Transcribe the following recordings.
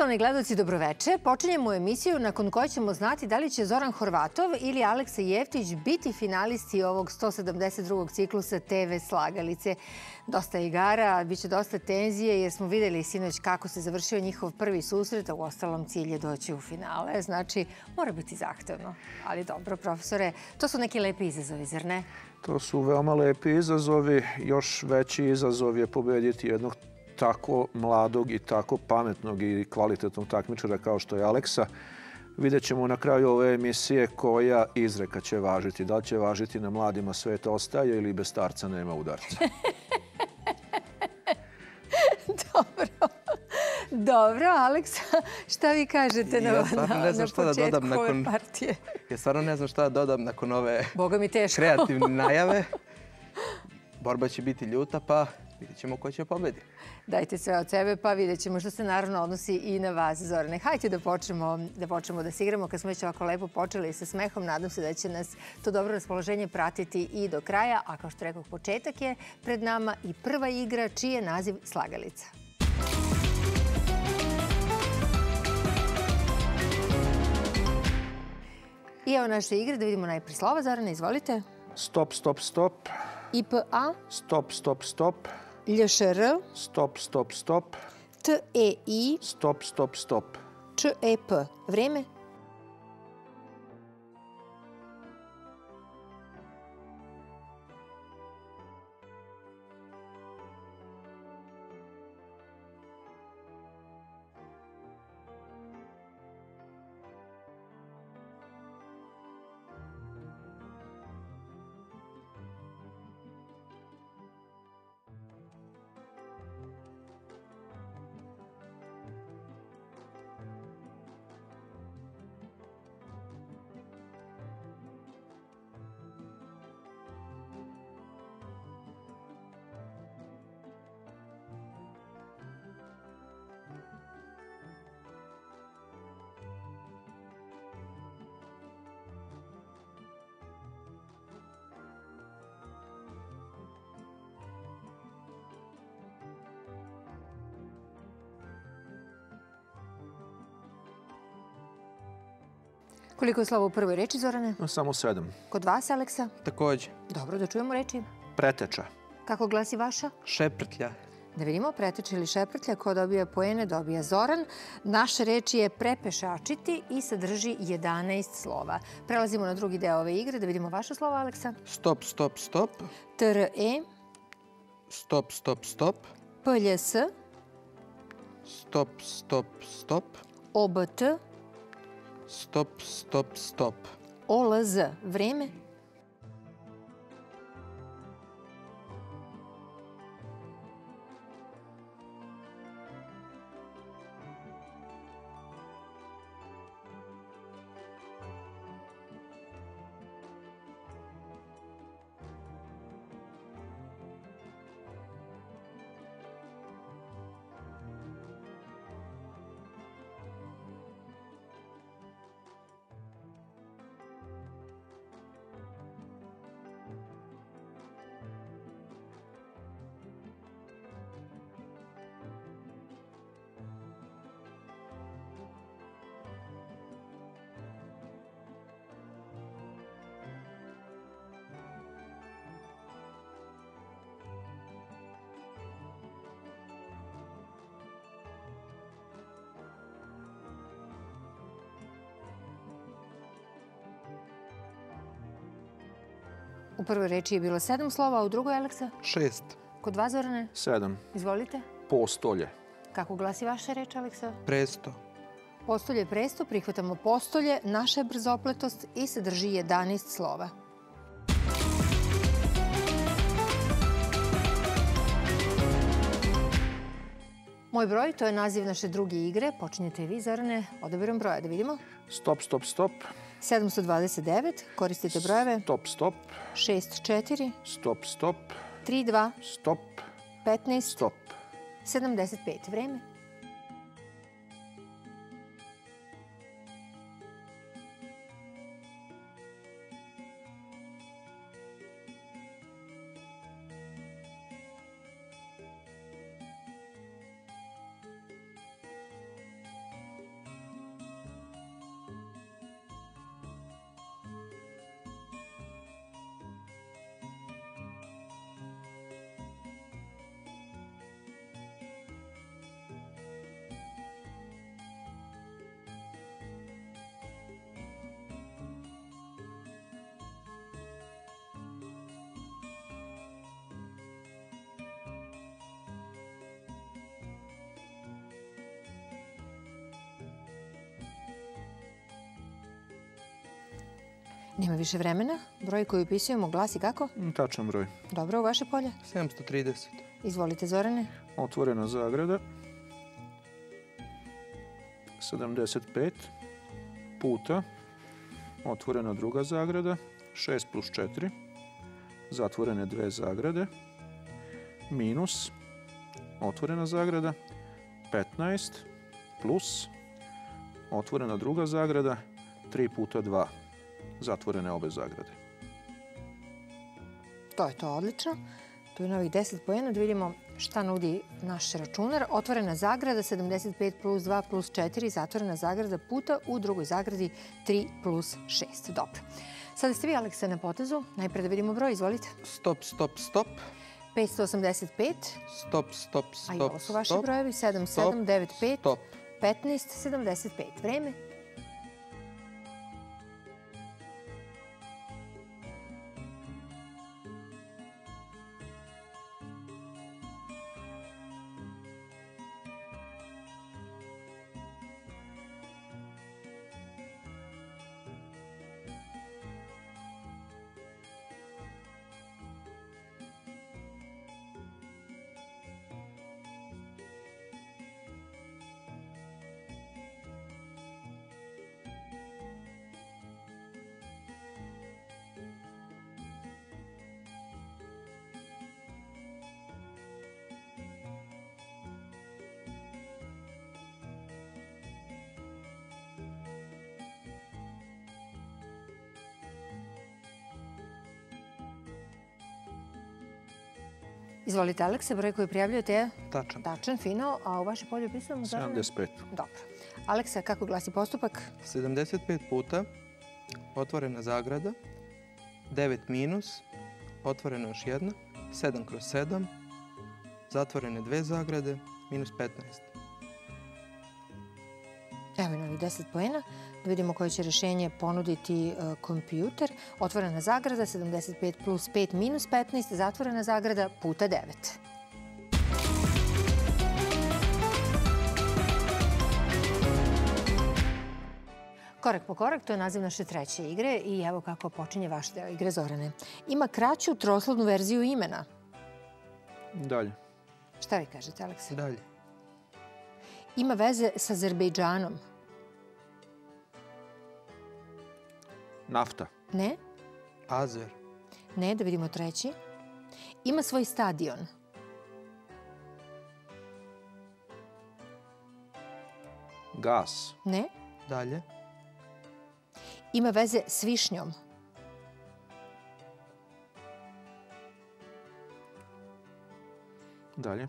Poštovani gledalci, dobroveče. Počinjemo emisiju nakon koje ćemo znati da li će Zoran Horvatov ili Aleksa Jeftić biti finalisti ovog 172. ciklusa TV Slagalice. Dosta igara, bit će dosta tenzije jer smo videli sinoć kako se završio njihov prvi susret, a u ostalom cilj je doći u finale. Znači, mora biti zahtevno. Ali dobro, profesore, to su neki lepi izazovi, zar ne? To su veoma lepi izazovi. Još veći izazov je pobediti jednog tako mladog i tako pametnog i kvalitetnog takmičara kao što je Aleksa. Vidjet ćemo na kraju ove emisije koja izreka će važiti. Da li će važiti na mladima svet ostaje ili bez starca nema udarca. Dobro. Dobro, Aleksa, šta vi kažete na, Ja stvarno na, ne znam na šta da početku dodam ove nakon- partije? Ja stvarno ne znam šta da dodam nakon ove Boga mi teško. kreativne najave. Borba će biti ljuta, pa vidjet ćemo ko će pobedi. Dajte sve od sebe, pa vidjet ćemo što se naravno odnosi i na vas, Zorane. Hajde da počnemo da, počnemo da se igramo. Kad smo već ovako lepo počeli sa smehom, nadam se da će nas to dobro raspoloženje pratiti i do kraja. A kao što rekao, početak je pred nama i prva igra, čiji je naziv Slagalica. I evo naše igre, da vidimo najprije slova. Zorane, izvolite. Stop, stop, stop. IPA, Stop, stop, stop. ЛШР. Стоп, стоп, стоп. ТЕИ. Стоп, стоп, стоп. ЧЕП. Время? Koliko je slova u prvoj reči, Zorane? Samo sedam. Kod vas, Aleksa? Takođe, Dobro, da čujemo reči. Preteča. Kako glasi vaša? šeprtlja, Da vidimo, preteče ili šeprtlja, ko dobija poene, dobija Zoran. Naša reč je prepešačiti i sadrži 11 slova. Prelazimo na drugi deo ove igre, da vidimo vaša slova, Aleksa. stop, stop, stop, TRE, stop, stop, stop, PLS, stop, stop, stop, OBT, stop, stop, stop. OLZ. Vreme? U prvoj reči je bilo sedam slova, a u drugoj, Aleksa? Šest, Kod vas, Zorane? Sedam. Izvolite. Postolje. Kako glasi vaša reč, Aleksa? presto, Postolje je presto, prihvatamo postolje, naša je brzopletost i sadrži 11 slova. Moj broj, to je naziv naše druge igre. Počinjete i vi, Zorane, odabirom broja. Da vidimo. Stop, stop, stop. 729, koristite brojeve Stop, stop. 64, Stop, stop. 32, Stop. 15, Stop. 75. Vreme? Nema više vremena. Broj koji upisujemo glasi kako? Mm, Tačan broj. Dobro, u vaše polje. 730. Izvolite, Zorane. Otvorena zagrada. 75 puta. Otvorena druga zagrada. 6 plus 4. Zatvorene dve zagrade. Minus. Otvorena zagrada. 15 plus. Otvorena druga zagrada. 3 puta 2. Zatvorene obe zagrade. To je to odlično. Tu je novih 10 pojena da vidimo šta nudi naš računar. Otvorena zagrada 75 plus 2 plus 4, zatvorena zagrada puta u drugoj zagradi 3 plus 6. Dobro. Sada ste vi, Aleksa, na potezu. Najpre da vidimo broj, izvolite. Stop, stop, stop. 585, Stop, stop, a i stop, ovo su vaši stop. brojevi, 7795, Stop. 1575. Vreme. Izvolite, Aleksa, broj koji prijavljujete je Tačan. tačan, fino, a u vaše polje upisujemo Zorane? 75. Dobro. Aleksa, kako glasi postupak? 75 puta. Otvorena zagrada. 9 minus. Otvorena još jedna. 7 kroz 7. Zatvorene dve zagrade. Minus 15. Evo i novih 10 poena. Da vidimo koje će rešenje ponuditi e, kompjuter. Otvorena zagrada 75 plus 5 minus 15, zatvorena zagrada puta 9. Korak po korak, to je naziv naše treće igre i evo kako počinje vaš deo igre Zorane. Ima kraću troslovnu verziju imena. Dalje. Šta vi kažete, Aleksa? Dalje. Ima veze sa Azerbejdžanom. Nafta. Ne? Azer. Ne, da vidimo treći. Ima svoj stadion. Gas. Ne. Dalje. Ima veze s višnjom. Dalje.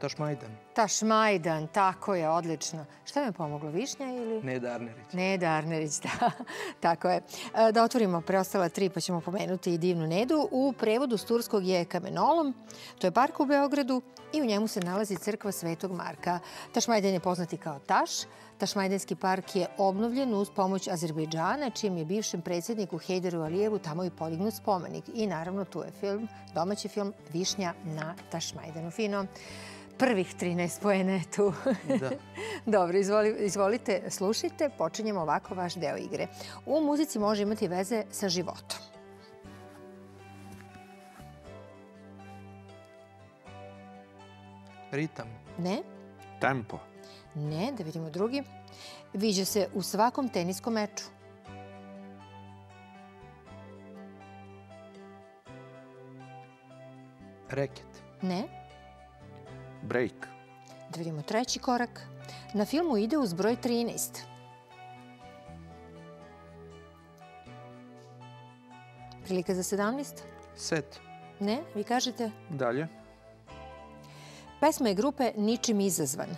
Tašmajdan. Tašmajdan, tako je, odlično. Šta mi je pomoglo, višnja ili... Neda Arnerić. Neda Arnerić, da. Tako je. E, Da otvorimo preostala tri, pa ćemo pomenuti i divnu Nedu. U prevodu s turskog je kamenolom. To je park u Beogradu i u njemu se nalazi crkva Svetog Marka. Tašmajdan je poznati kao Taš. Tašmajdanski park je obnovljen uz pomoć Azerbejdžana, čijem je bivšem predsjedniku Hejderu Alijevu tamo i podignut spomenik. I naravno tu je film, domaći film Višnja na Tašmajdanu. Fino. Prvih 13 pojene je tu. Da. Dobro, izvoli, izvolite, slušajte, počinjemo ovako vaš deo igre. U muzici može imati veze sa životom. Ritam. Ne? Tempo. Ne, da vidimo drugi. Viđa se u svakom teniskom meču. Reket. Ne? Break. Da vidimo treći korak. Na filmu ide uz broj 13. Prilika za 17? Set. Ne? Vi kažete? Dalje. Pesma je grupe Ničim izazvan.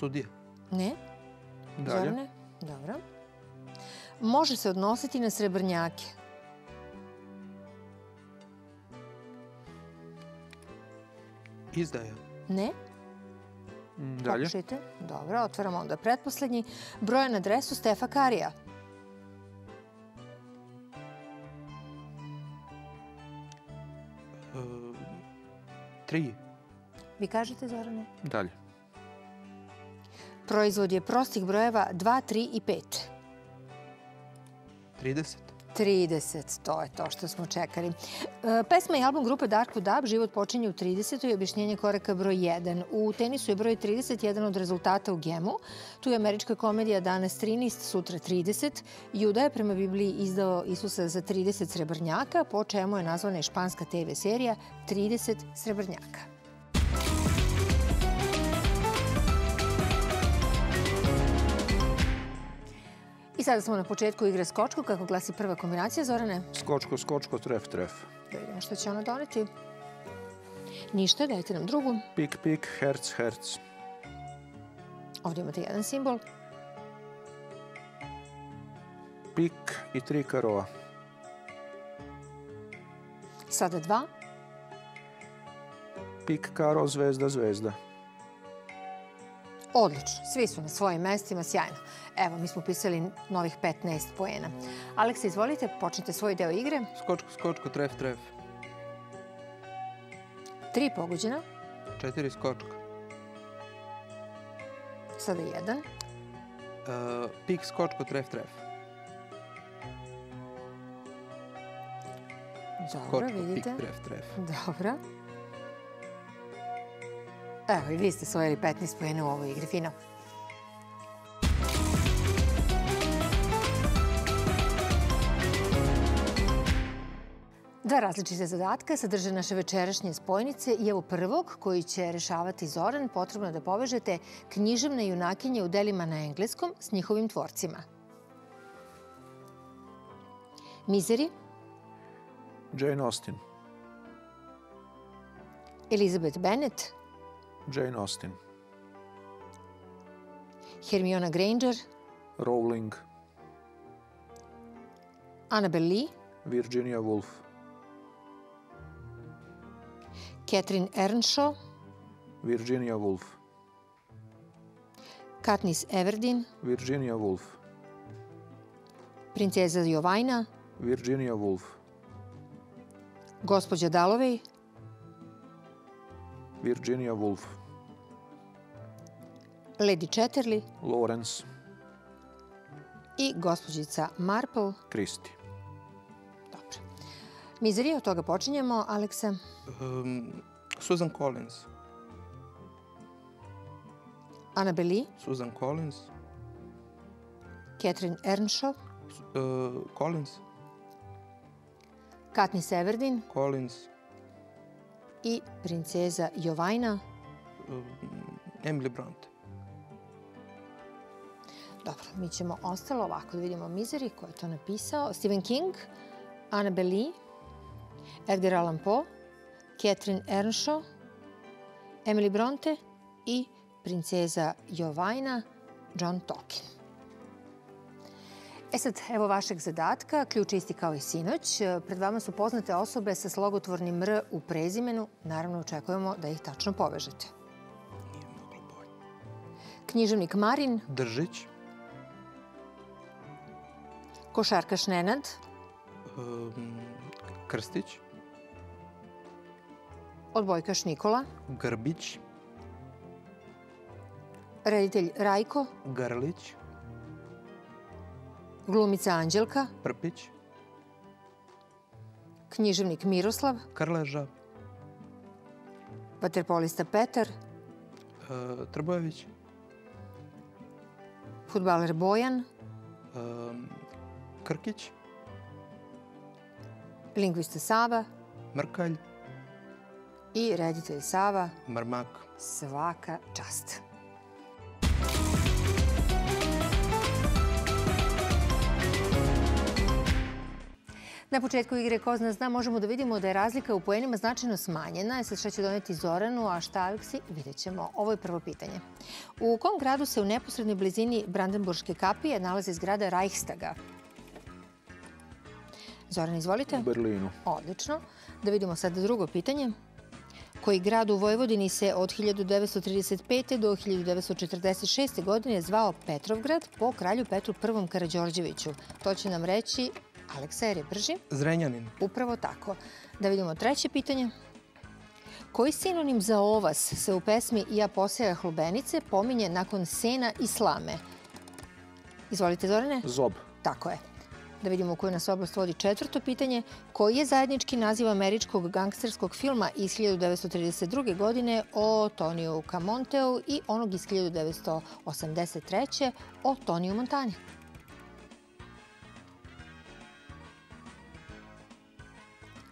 Sudija. Ne? Dalje. Zorane? Dobro. Može se odnositi na srebrnjake. Izdaja. Ne? Mm, Dalje. Pokušajte. Dobro, otvaramo onda pretposlednji. Broj na adresu Stefa Karija. E, tri. Vi kažete, Zorane? Dalje. Proizvod je prostih brojeva 2, 3 i 5. 30. 30, to je to što smo čekali. E, pesma i album grupe Darkwood Up, Život počinje u 30. i objašnjenje koraka broj 1. U tenisu je broj 30 jedan od rezultata u gemu. Tu je američka komedija Danas 13, sutra 30. Juda je prema Bibliji izdao Isusa za 30 srebrnjaka, po čemu je nazvana i španska TV serija 30 srebrnjaka. I sada smo na početku igre skočku. Kako glasi prva kombinacija, Zorane? Skočko, skočko, tref, tref. Da vidimo što će ona doneti. Ništa, dajte nam drugu. Pik, pik, herc, herc. Ovdje imate jedan simbol. Pik i tri karoa. Sada dva. Pik, karo, zvezda, zvezda. Odlično, svi su na svojim mestima, sjajno. Evo, mi smo pisali novih 15 poena. Aleksa, izvolite, počnite svoj deo igre. Skočko, skočko, tref, tref. Tri pogođena, Četiri skočka. sada jedan. E, pik, skočko, tref, tref. Dobro, Skočko, pik, vidite. tref, tref. Dobro. Evo, i vi ste svojili 15 pojena u ovoj igri. Fino. Dva različite zadatka sadrže naše večerašnje spojnice i evo prvog koji će rešavati Zoran potrebno je da povežete književne junakinje u delima na engleskom s njihovim tvorcima. Misery, Jane Austen. Elizabeth Bennet, Jane Austen. Hermiona Granger, Rowling. Annabel Lee, Virginia Woolf. Catherine Earnshaw, Virginia Woolf. Katniss Everdeen, Virginia Woolf. princeza Jovajna, Virginia Woolf. gospođa Dalloway, Virginia Woolf. Lady Chatterley Lawrence. i gospođica Marple. Christie. Dobro. Mizerija, od toga počinjemo. Aleksa, Um, Susan Collins. Annabel Lee, Susan Collins. Catherine Earnshaw, uh, Collins. Katniss Everdeen Collins. I princeza Jovajna. Emily Bronte. Dobro, mi ćemo ostalo ovako da vidimo Mizeri, ko je to napisao. Stephen King, Annabel Lee, Edgar Allan Poe, Catherine Earnshaw, Emily Bronte i princeza Jovajna, John Tolkien. E sad, evo vašeg zadatka, ključ isti kao i sinoć. Pred vama su poznate osobe sa slogotvornim R u prezimenu. Naravno, očekujemo da ih tačno povežete. Nije moglo bolje. Književnik Marin, Držić. košarkaš Nenad, Um, Krstić. odbojkaš Nikola, Grbić. reditelj Rajko, Grlić. Glumica Anđelka, Prpić. književnik Miroslav, Krleža. vaterpolista Petar, Uh, Trbojević. futbaler Bojan, Um, Krkić. lingvista Sava Mrkalj. i reditelj Sava. Marmak. Svaka čast. Na početku igre Ko zna zna možemo da vidimo da je razlika u poenima značajno smanjena. Sad šta će doneti Zoranu, a šta Aleksi, vidjet ćemo. Ovo je prvo pitanje. U kom gradu se u neposrednoj blizini Brandenburške kapije nalazi zgrada Reichstaga? Zoran, izvolite. U Berlinu. Odlično. Da vidimo sad drugo pitanje. Koji grad u Vojvodini se od 1935. do 1946. godine zvao Petrovgrad po kralju Petru I. Karađorđeviću? To će nam reći Aleksa jer je brži. Zrenjanin. Upravo tako. Da vidimo treće pitanje. Koji sinonim za ovas se u pesmi Ja poseja hlubenice pominje nakon sena i slame? Izvolite, Zorane. Zob. Tako je. Da vidimo u koju nas oblast vodi četvrto pitanje. Koji je zajednički naziv američkog gangsterskog filma iz 1932. godine o Toniju Camonteu i onog iz 1983. o Toniju Montani?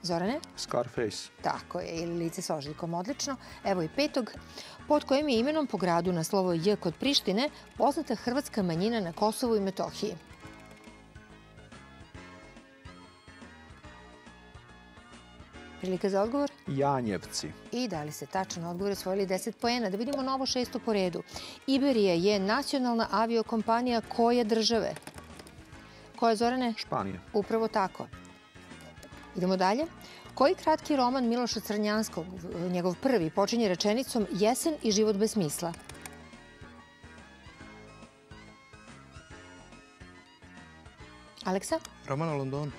Zorane? Scarface. Tako je, ili lice sa ožiljkom, odlično. Evo i petog. Pod kojim je imenom po gradu na slovo J kod Prištine poznata hrvatska manjina na Kosovu i Metohiji? Prilika za odgovor? Janjevci. I da li se tačan odgovor osvojili 10 poena? Da vidimo novo šesto po redu. Iberija je nacionalna aviokompanija koje države? Koje, Zorane? Španija. Upravo tako. Idemo dalje. Koji kratki roman Miloša Crnjanskog, njegov prvi, počinje rečenicom Jesen i život bez smisla? Aleksa? Roman o Londonu.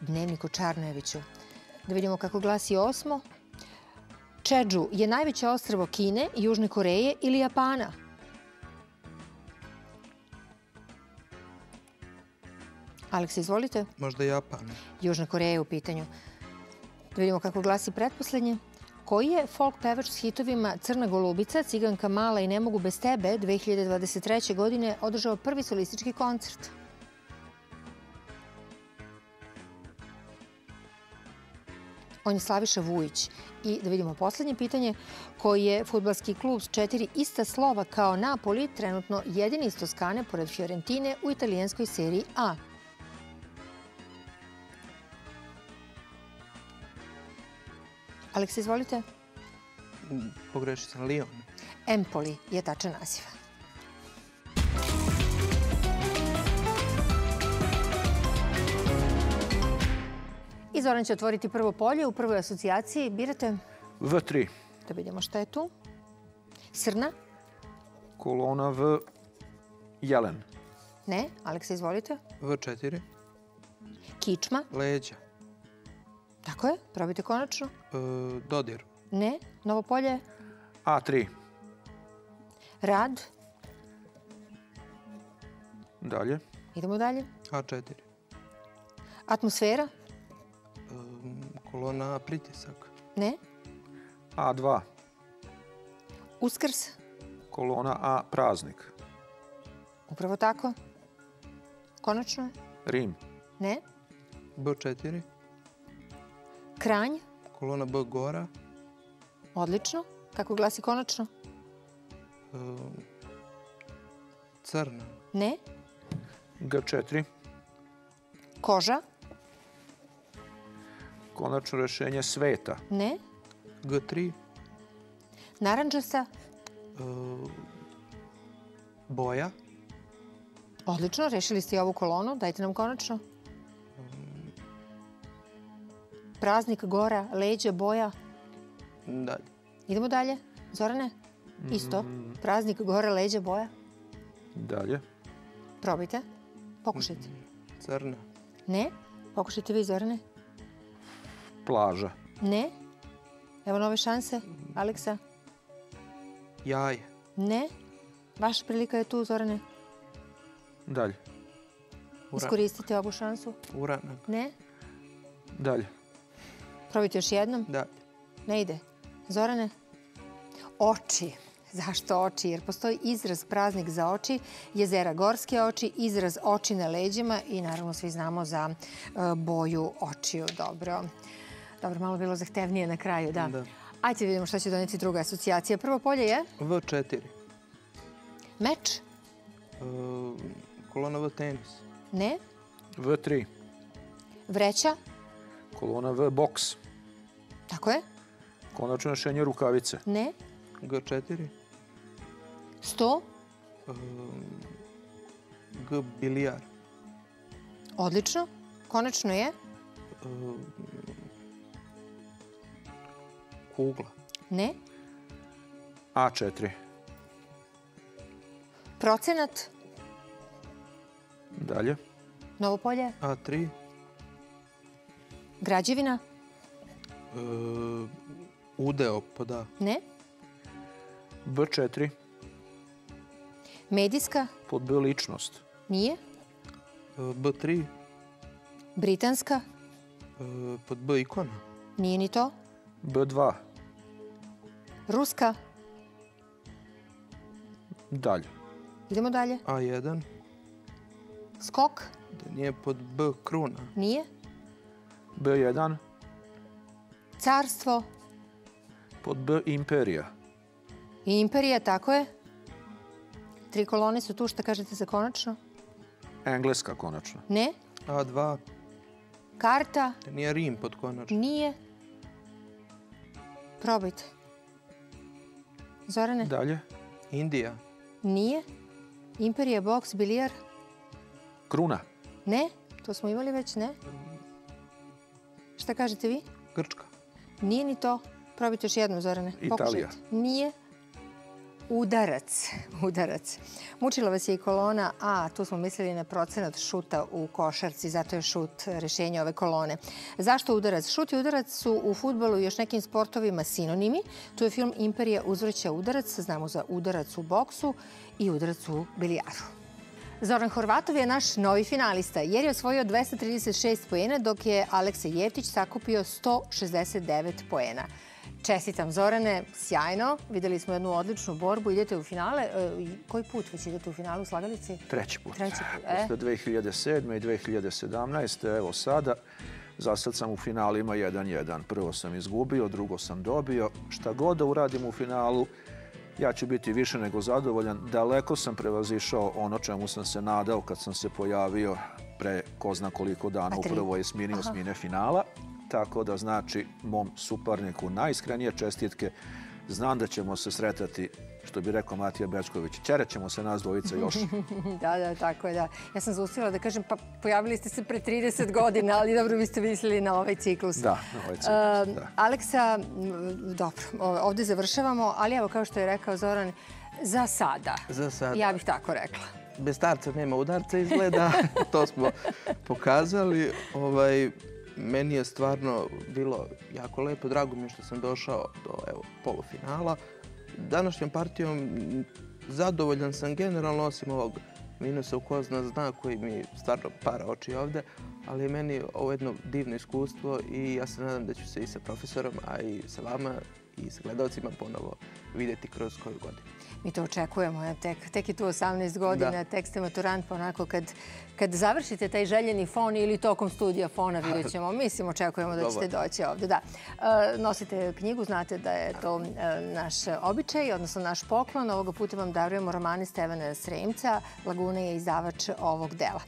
Dnevnik o Čarnojeviću. Da vidimo kako glasi osmo. Čeđu je najveće ostrvo Kine, Južne Koreje ili Japana? Aleksa, izvolite. Možda Japan. Južna Koreja je u pitanju. Da vidimo kako glasi pretposlednje. Koji je folk pevač s hitovima Crna golubica, Ciganka mala i Ne mogu bez tebe 2023. godine održao prvi solistički koncert? On je Slaviša Vujić. I da vidimo poslednje pitanje, koji je futbalski klub s četiri ista slova kao Napoli, trenutno jedini iz Toskane pored Fiorentine u italijanskoj seriji A. Aleksa, izvolite. Pogrešio sam Lyon. Empoli je tačan naziv. I Zoran će otvoriti prvo polje u prvoj asocijaciji. Birate V3. da vidimo šta je tu. Srna? Kolona V. Jelen. Ne. Aleksa, izvolite. V4. Kičma? Leđa. Tako je. Probajte konačno. E, dodir. Ne. Novo polje? A3. Rad? Dalje. Idemo dalje. A4. Atmosfera? E, kolona pritisak. Ne. A2. Uskrs? Kolona A. Praznik. Upravo tako. Konačno? Rim. Ne. B4. Kranj? Kolona B gora. Odlično. Kako glasi konačno? E, crna. Ne. G4. Koža? Konačno rešenje sveta. Ne. G3. Naranđasta? E, boja. Odlično. Rešili ste i ovu kolonu. Dajte nam konačno. Praznik, gora, leđa, boja. Dalje. Idemo dalje. Zorane? Isto. Praznik, gora, leđa, boja. Dalje. Probajte. Pokušajte. Crna. Ne. Pokušajte vi, Zorane. Plaža. Ne. Evo nove šanse. Aleksa? Jaje. Ne. Vaša prilika je tu, Zorane. Dalje. Iskoristite ovu šansu. uranak. Ne. Dalje. Probajte još jednom. Dalje. Ne ide. Zorane? Oči. Zašto oči? Jer postoji izraz praznik za oči, jezera gorske oči, izraz oči na leđima i naravno svi znamo za e, boju očiju. Dobro. Dobro, malo bilo zahtevnije na kraju, da. Da. Ajde vidimo šta će doneti druga asocijacija. Prvo polje je V4. meč? E, kolona V tenis. Ne. V3. Vreća? Kolona V. Boks. Tako je. Konačno rešenje rukavice. Ne. G4. Sto? E, G bilijar. Odlično. Konačno je. E, kugla. Ne. A4. Procenat? Dalje. Novo polje? A3. Građevina? E, Udeo pod A. Ne. B4. Medijska? Pod B ličnost. Nije. E, B3. Britanska? e, Pod B ikona. Nije ni to. B2. Ruska? Dalje. Idemo dalje. A1. Skok? Da nije pod B kruna. Nije. B1. Carstvo? Pod B imperija. I imperija, tako je. Tri kolone su tu, šta kažete za konačno? Engleska konačno. Ne. A2. Karta? Nije Rim pod konačno. Nije. Probajte. Zorane? Dalje. Indija. Nije. Imperija, boks, bilijar? Kruna. Ne. To smo imali već, ne? Šta kažete vi? Grčka. Nije ni to. Probajte još jednu, Zorane. Italija. Nije. Udarac. Udarac. Mučila vas je i kolona A. Tu smo mislili na procenat šuta u košarci, zato je šut rešenje ove kolone. Zašto udarac? Šut i udarac su u futbolu i još nekim sportovima sinonimi. Tu je film Imperija uzvraća udarac. Znamo za udarac u boksu i udarac u bilijaru. Zoran Horvatov je naš novi finalista jer je osvojio 236 poena dok je Aleksa Jevtić sakupio 169 poena. Čestitam Zorane, sjajno. Videli smo jednu odličnu borbu. Idete u finale. E, koji put već idete u finalu u Slagalici? Treći put. Treći put, e. Posle 2007. i 2017. Evo sada. Za sad sam u finalima 1-1. Prvo sam izgubio, drugo sam dobio. Šta god da uradim u finalu, ja ću biti više nego zadovoljan. Daleko sam prevazišao ono čemu sam se nadao kad sam se pojavio pre ko zna koliko dana u prvoj esmini osmine finala. Tako da znači mom suparniku najiskrenije čestitke. Znam da ćemo se sretati, što bi rekao Matija Bečković. Ćerećemo se nas dvojica još. Da, da, tako je, da. Ja sam zaustavila da kažem, pa pojavili ste se pre 30 godina, ali dobro, vi ste mislili na ovaj ciklus. Da, na ovaj ciklus, Uh, da. Aleksa, dobro, ovde završavamo, ali evo, kao što je rekao Zoran, za sada. Za sada. Ja bih tako rekla. Bez starca nema udarca izgleda. to smo pokazali. Ovaj, meni je stvarno bilo jako lepo. Drago mi je što sam došao do evo, polufinala. Današnjom partijom zadovoljan sam generalno osim ovog minusa u ko zna zna koji mi stvarno para oči ovde. Ali meni ovo jedno divno iskustvo i ja se nadam da ću se i sa profesorom, a i sa vama i sa gledalcima ponovo videti kroz koju godinu. Mi to očekujemo, ja, tek, tek je tu 18 godina, Da. tek ste maturant, pa onako kad, kad završite taj željeni fon ili tokom studija fona vidjet ćemo. Mislim, očekujemo da ćete doći ovde. Da. E, nosite knjigu, znate da je to e, naš običaj, odnosno naš poklon. Ovoga puta vam darujemo romane Stevana Sremca. Laguna je izdavač ovog dela.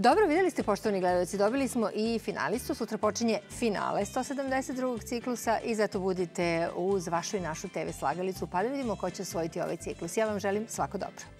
Dobro, videli ste, poštovani gledalci, dobili smo i finalistu. Sutra počinje finale 172. ciklusa i zato budite uz vašu i našu TV slagalicu pa da vidimo ko će osvojiti ovaj ciklus. Ja vam želim svako dobro.